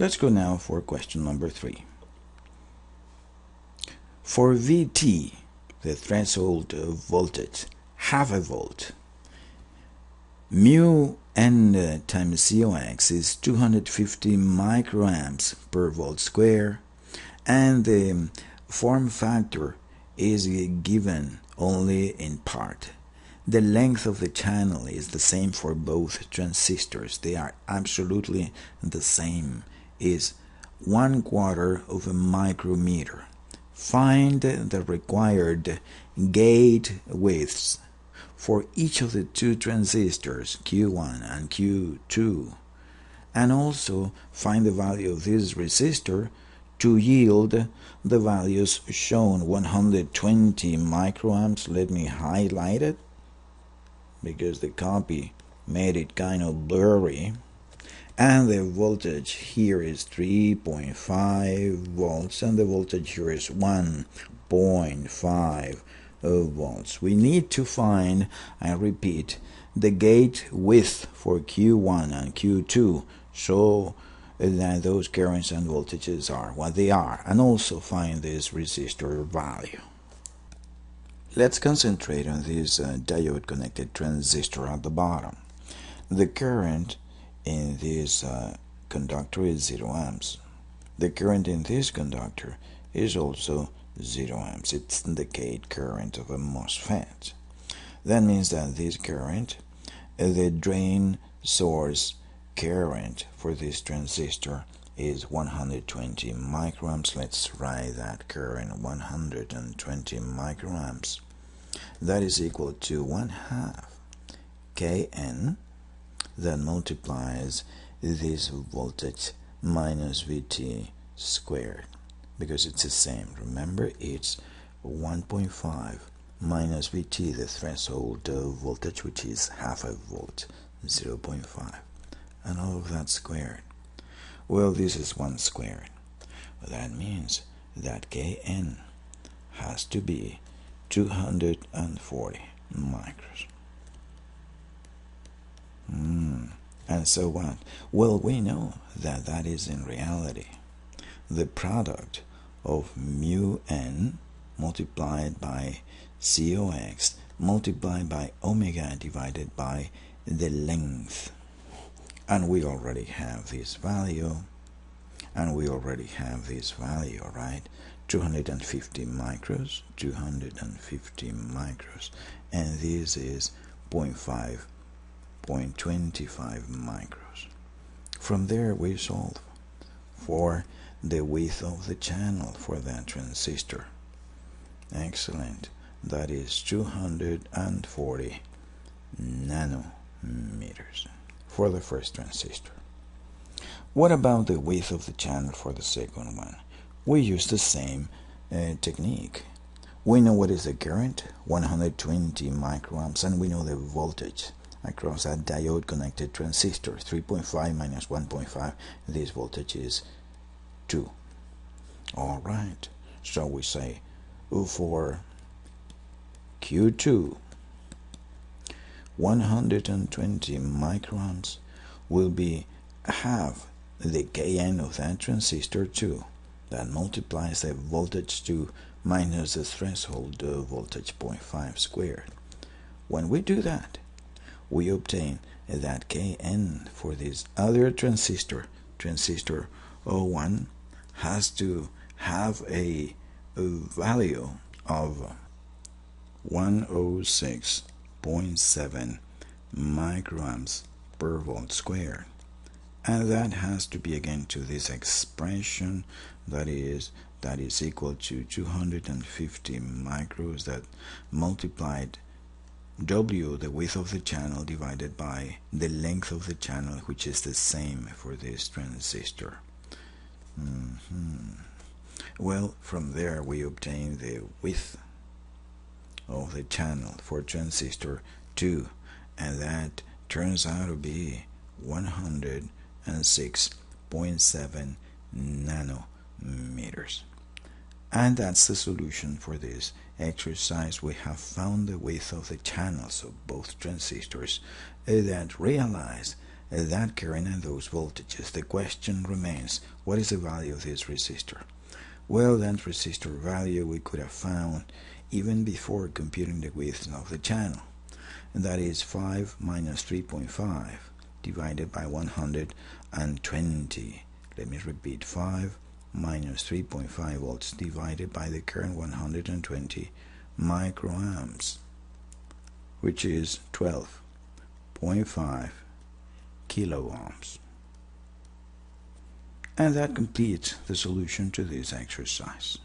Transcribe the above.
Let's go now for question number three. For VT, the threshold voltage, half a volt, mu n uh, times COX is 250 microamps per volt square, and the form factor is given only in part. The length of the channel is the same for both transistors. They are absolutely the same. Is one quarter of a micrometer. Find the required gate widths for each of the two transistors, Q1 and Q2, and also find the value of this resistor to yield the values shown 120 microamps. Let me highlight it because the copy made it kind of blurry and the voltage here is 3.5 volts and the voltage here is 1.5 volts. We need to find I repeat the gate width for Q1 and Q2 so that those currents and voltages are what they are and also find this resistor value. Let's concentrate on this uh, diode connected transistor at the bottom. The current in this uh, conductor is 0 amps. The current in this conductor is also 0 amps. It's the gate current of a MOSFET. That means that this current, the drain source current for this transistor is 120 microamps. Let's write that current 120 microamps. That is equal to 1 half Kn that multiplies this voltage minus Vt squared because it's the same. Remember, it's 1.5 minus Vt, the threshold voltage, which is half a volt, 0.5, and all of that squared. Well, this is 1 squared. Well, that means that Kn has to be 240 micros. Mm. And so what? Well, we know that that is in reality the product of mu n multiplied by cox multiplied by omega divided by the length. And we already have this value. And we already have this value, right? 250 micros, 250 micros. And this is 0.5 0.25 micros. From there we solve for the width of the channel for that transistor. Excellent. That is 240 nanometers for the first transistor. What about the width of the channel for the second one? We use the same uh, technique. We know what is the current, 120 microamps, and we know the voltage across a diode connected transistor. 3.5 minus 1.5 this voltage is 2 all right. So we say U for Q2 120 microns will be half the Kn of that transistor 2 that multiplies the voltage 2 minus the threshold voltage 0.5 squared. When we do that we obtain that Kn for this other transistor, transistor O1, has to have a, value of 106.7 microamps per volt square. And that has to be again to this expression that is that is equal to 250 micros that multiplied W, the width of the channel, divided by the length of the channel, which is the same for this transistor. Mm -hmm. Well, from there we obtain the width of the channel for transistor 2, and that turns out to be 106.7 nanometers. And that's the solution for this exercise. We have found the width of the channels of both transistors uh, that realize uh, that current and those voltages. The question remains, what is the value of this resistor? Well, that resistor value we could have found even before computing the width of the channel. And that is 5 minus 3.5 divided by 120. Let me repeat 5 minus 3.5 volts divided by the current 120 microamps, which is 12.5 kiloohms. And that completes the solution to this exercise.